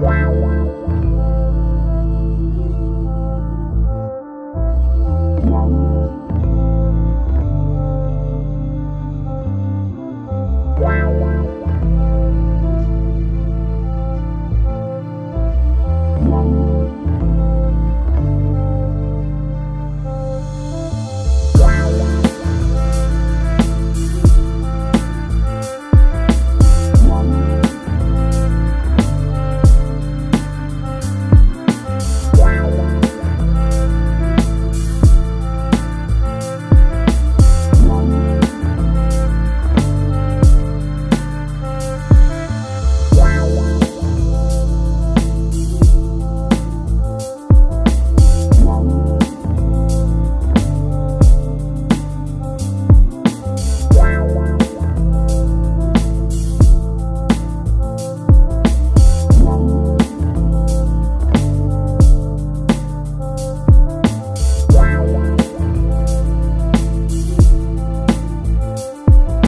Wow.